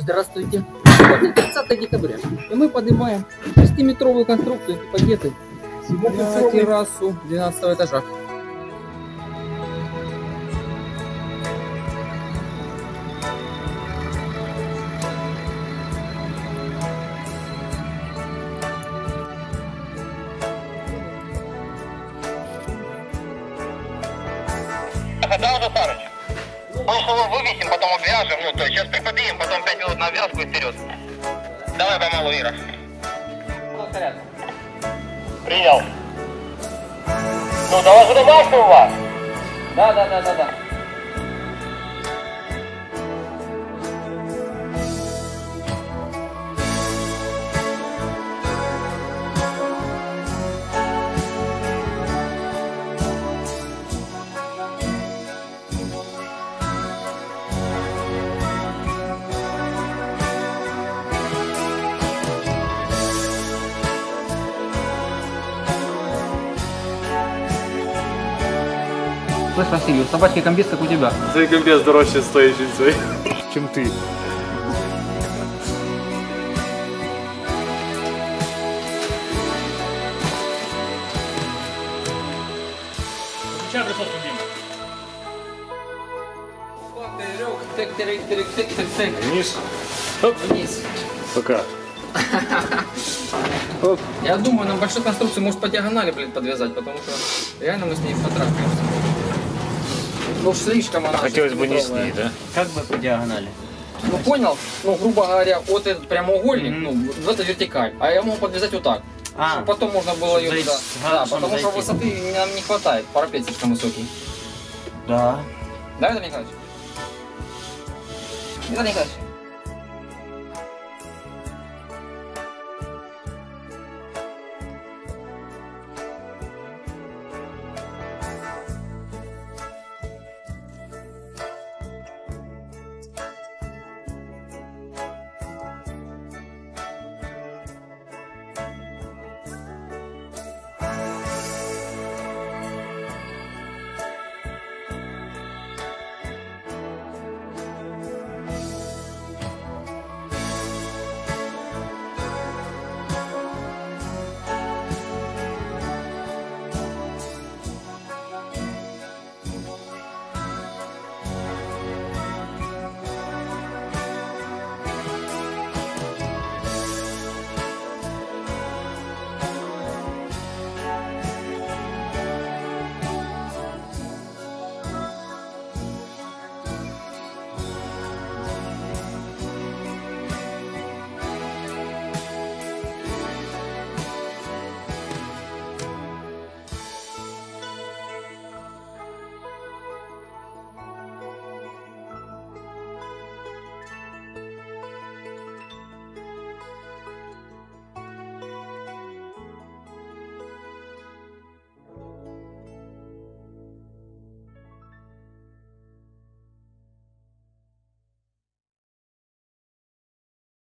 Здравствуйте. Сегодня 30 декабря. И мы поднимаем 6-метровую конструкцию пакеты на террасу 12 этажа. Да, уже Сарыч. Мы его вывесим, потом обвяжем. Ну, то есть сейчас приподнимем, потом 5 минут на обвязку и вперед. Давай помалу, Ира. Принял. Ну, да у вас уже башня у вас. Да, да, да, да, да. Слышь, Василий, у собачки комбез, как у тебя. Цей комбез дорожче стоїть, ніж цей. Чим ти. Вниз. Оп. Вниз. Пока. Я думаю, нам большую конструкцию может по диагонали, блин, подвязать, потому что реально мы с ней потрахаемся. Ну, слишком она Хотелось бы не с ней, да? Как бы по диагонали? Ну, понял? Ну, грубо говоря, вот этот прямоугольник, ну, в это вертикаль. А я могу подвязать вот так. А, Чтобы потом можно было ее зайти, туда. Да, потому что зайти. высоты нам не хватает. Парапет слишком высокий. да. Да, Виталий Николаевич? Виталий Николаевич,